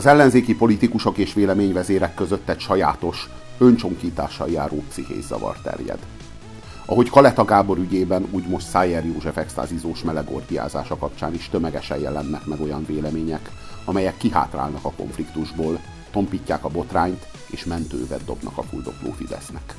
Az ellenzéki politikusok és véleményvezérek között egy sajátos, öncsonkítással járó pszichés zavar terjed. Ahogy Kaleta Gábor ügyében, úgy most Szájer József extázizós melegorgiázása kapcsán is tömegesen jelennek meg olyan vélemények, amelyek kihátrálnak a konfliktusból, tompítják a botrányt és mentővet dobnak a fuldokló Fidesznek.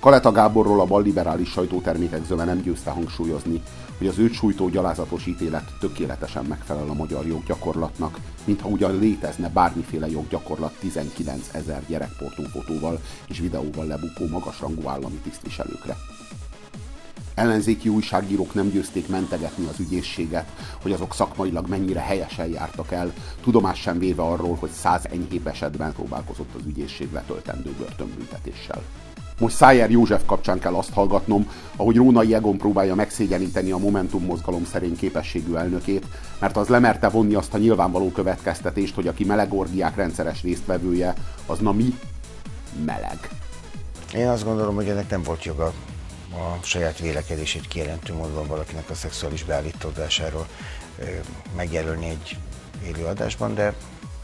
Kaleta Gáborról a balliberális sajtótermékek zöme nem győzte hangsúlyozni, hogy az őt sújtó gyalázatos ítélet tökéletesen megfelel a magyar joggyakorlatnak, mintha ugyan létezne bármiféle joggyakorlat 19 ezer gyerekportófotóval és videóval lebukó magasrangú állami tisztviselőkre. Ellenzéki újságírók nem győzték mentegetni az ügyészséget, hogy azok szakmailag mennyire helyesen jártak el, tudomás sem véve arról, hogy száz enyhébb esetben próbálkozott az ügyészség letöltendő börtönbüntetéssel. Most Szájer József kapcsán kell azt hallgatnom, ahogy Rónai Egon próbálja megszégyeníteni a Momentum mozgalom szerény képességű elnökét, mert az lemerte vonni azt a nyilvánvaló következtetést, hogy aki melegorgiák rendszeres résztvevője, az na mi? Meleg. Én azt gondolom, hogy ennek nem volt joga a saját vélekedését kijelentő módon valakinek a szexuális beállítódásáról megjelölni egy élőadásban, de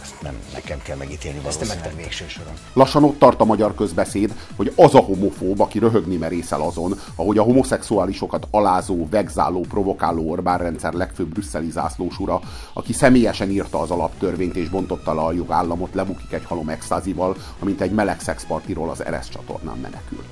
ezt nem nekem kell megítélni valószínűleg végső soron. Lassan ott tart a magyar közbeszéd, hogy az a homofób, aki röhögni merészel azon, ahogy a homoszexuálisokat alázó, vegzáló, provokáló Orbán rendszer legfőbb brüsszeli zászlósura, aki személyesen írta az alaptörvényt és bontotta le a jogállamot, lebukik egy halom extázival, amint egy meleg szexpartiról az Eresz csatornán menekül.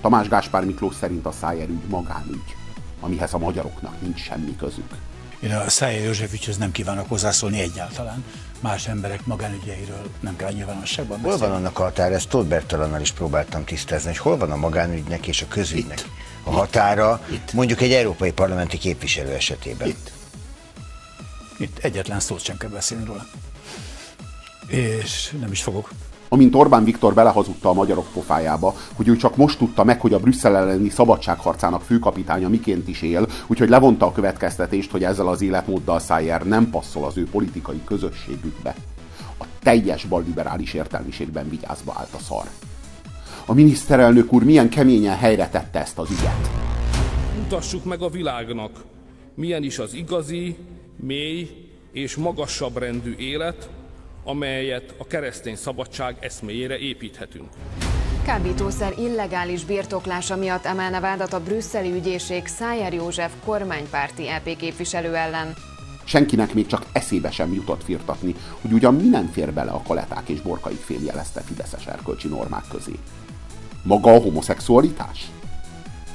Tamás Gáspár Miklós szerint a Szájer ügy magánügy, amihez a magyaroknak nincs semmi közük. Én a Szájer József ügyhöz nem kívánok hozzászólni egyáltalán. Más emberek magánügyeiről nem kell nyilvánosságban Hol van annak a határa? Ezt Tóth Bertalannal is próbáltam tisztázni, és hol van a magánügynek és a közügynek Itt. a határa, Itt. mondjuk egy európai parlamenti képviselő esetében? Itt. Itt egyetlen szót sem kell beszélni róla. És nem is fogok amint Orbán Viktor belehazudta a magyarok pofájába, hogy ő csak most tudta meg, hogy a Brüsszel elleni szabadságharcának főkapitánya miként is él, úgyhogy levonta a következtetést, hogy ezzel az életmóddal Szájer nem passzol az ő politikai közösségükbe. A teljes balliberális értelmiségben vigyázba állt a szar. A miniszterelnök úr milyen keményen helyre tette ezt az ügyet. Mutassuk meg a világnak, milyen is az igazi, mély és magasabb rendű élet, amelyet a keresztény szabadság eszméjére építhetünk. Kábítószer illegális birtoklása miatt emelne vádat a brüsszeli ügyészség Szájer József kormánypárti EP képviselő ellen. Senkinek még csak eszébe sem jutott firtatni, hogy ugyan mi nem fér bele a kaleták és borkai féljelezte fideszes erkölcsi normák közé. Maga a homoszexualitás?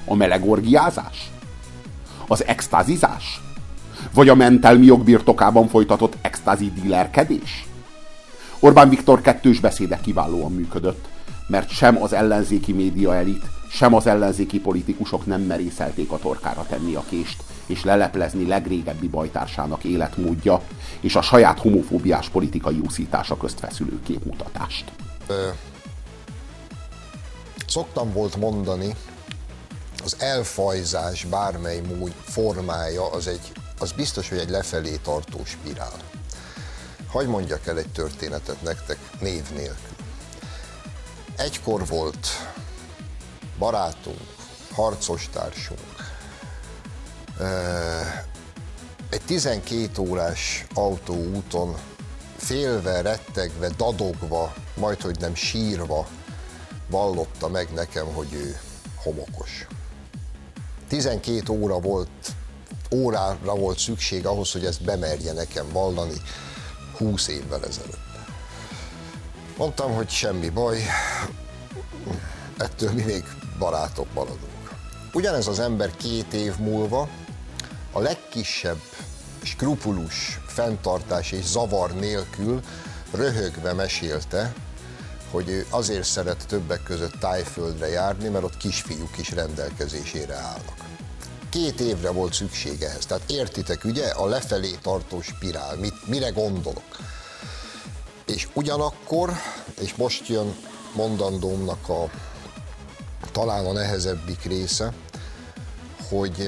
A melegorgiázás? Az extázizás? Vagy a mentelmi jogbirtokában folytatott extázi dílerkedés? Orbán Viktor kettős beszéde kiválóan működött, mert sem az ellenzéki média elit, sem az ellenzéki politikusok nem merészelték a torkára tenni a kést, és leleplezni legrégebbi bajtársának életmódja és a saját homofóbiás politikai úszítása közt feszülő képmutatást. Szoktam volt mondani, az elfajzás bármely mód formája az, egy, az biztos, hogy egy lefelé tartó spirál. Hagy mondjak el egy történetet nektek név nélkül. Egykor volt barátunk, harcostársunk, egy 12 órás autóúton félve, rettegve, dadogva, majd hogy nem sírva vallotta meg nekem, hogy ő homokos. 12 óra volt, órára volt szükség ahhoz, hogy ezt bemerje nekem vallani, 20 évvel ezelőtt. Mondtam, hogy semmi baj, ettől mi még barátok maradunk. Ugyanez az ember két év múlva a legkisebb skrupulus fenntartás és zavar nélkül röhögve mesélte, hogy ő azért szeret többek között tájföldre járni, mert ott kisfiúk is rendelkezésére állnak két évre volt szükség ehhez. Tehát értitek, ugye, a lefelé tartó spirál, mit, mire gondolok. És ugyanakkor, és most jön mondandómnak a talán a nehezebbik része, hogy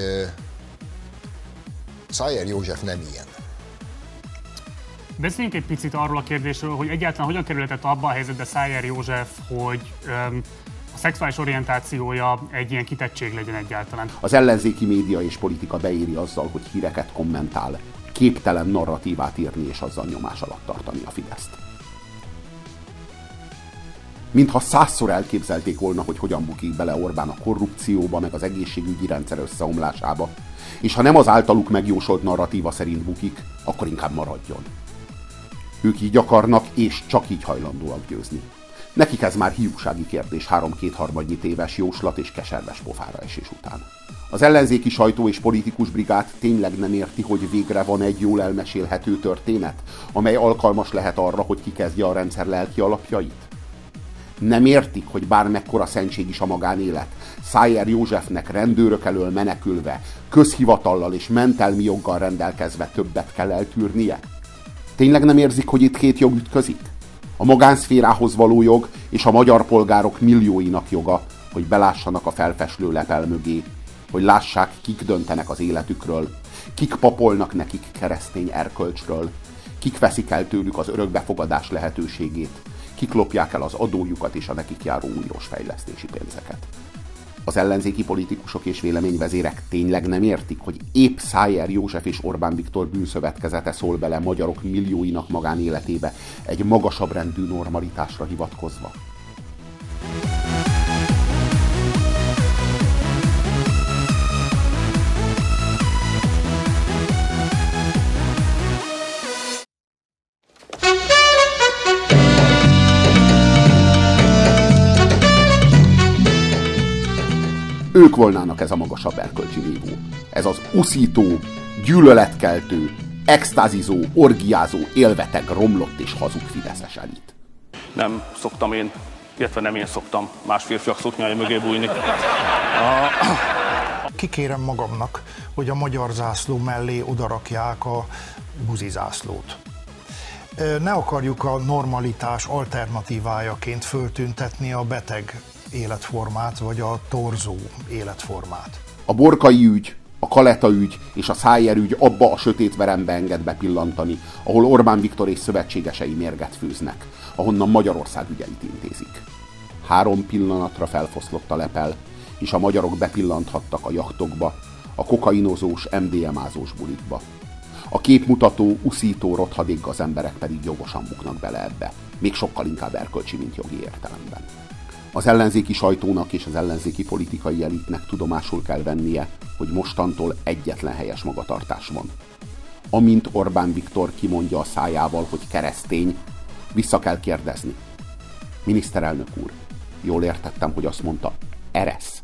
Szájer József nem ilyen. Beszéljünk egy picit arról a kérdésről, hogy egyáltalán hogyan kerülhetett abba a helyzetbe Szájer József, hogy um, szexuális orientációja egy ilyen kitettség legyen egyáltalán. Az ellenzéki média és politika beéri azzal, hogy híreket kommentál, képtelen narratívát írni és azzal nyomás alatt tartani a Fideszt. Mintha százszor elképzelték volna, hogy hogyan bukik bele Orbán a korrupcióba, meg az egészségügyi rendszer összeomlásába, és ha nem az általuk megjósolt narratíva szerint bukik, akkor inkább maradjon. Ők így akarnak, és csak így hajlandóak győzni. Nekik ez már hiúsági kérdés három-két harmadnyi téves jóslat és keserves pofára esés után. Az ellenzéki sajtó és politikus brigád tényleg nem érti, hogy végre van egy jól elmesélhető történet, amely alkalmas lehet arra, hogy kikezdje a rendszer lelki alapjait? Nem értik, hogy bármekkora szentség is a magánélet, Szájer Józsefnek rendőrök elől menekülve, közhivatallal és mentelmi joggal rendelkezve többet kell eltűrnie? Tényleg nem érzik, hogy itt két jog ütközik? A magánszférához való jog és a magyar polgárok millióinak joga, hogy belássanak a felfeslő lepel mögé, hogy lássák, kik döntenek az életükről, kik papolnak nekik keresztény erkölcsről, kik veszik el tőlük az örökbefogadás lehetőségét, kik lopják el az adójukat és a nekik járó uniós fejlesztési pénzeket. Az ellenzéki politikusok és véleményvezérek tényleg nem értik, hogy épp Szájer József és Orbán Viktor bűnszövetkezete szól bele magyarok millióinak magánéletébe egy magasabb rendű normalitásra hivatkozva. Ők volnának ez a magasabb erkölcsi nívó. Ez az uszító, gyűlöletkeltő, extázizó, orgiázó, élveteg, romlott és hazug fideszes elit. Nem szoktam én, illetve nem én szoktam más férfiak szoknyája mögé bújni. A... Kikérem magamnak, hogy a magyar zászló mellé odarakják a buzi zászlót. Ne akarjuk a normalitás alternatívájaként föltüntetni a beteg életformát, vagy a torzó életformát. A borkai ügy, a Kaleta ügy és a Szájer ügy abba a sötét verembe enged bepillantani, ahol Orbán Viktor és szövetségesei mérget főznek, ahonnan Magyarország ügyeit intézik. Három pillanatra felfoszlott a lepel, és a magyarok bepillanthattak a jachtokba, a kokainozós, MDMA-zós bulikba. A képmutató, uszító rothadék az emberek pedig jogosan buknak bele ebbe, még sokkal inkább erkölcsi, mint jogi értelemben. Az ellenzéki sajtónak és az ellenzéki politikai elitnek tudomásul kell vennie, hogy mostantól egyetlen helyes magatartás van. Amint Orbán Viktor kimondja a szájával, hogy keresztény, vissza kell kérdezni. Miniszterelnök úr, jól értettem, hogy azt mondta, eresz.